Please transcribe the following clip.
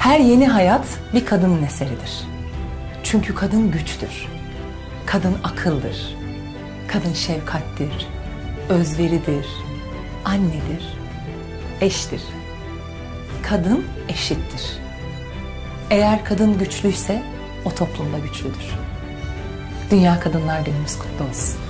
Her yeni hayat bir kadının eseridir. Çünkü kadın güçtür. Kadın akıldır. Kadın şefkattir, özveridir, annedir, eştir. Kadın eşittir. Eğer kadın güçlüyse o toplumda güçlüdür. Dünya Kadınlar Günümüz kutlu olsun.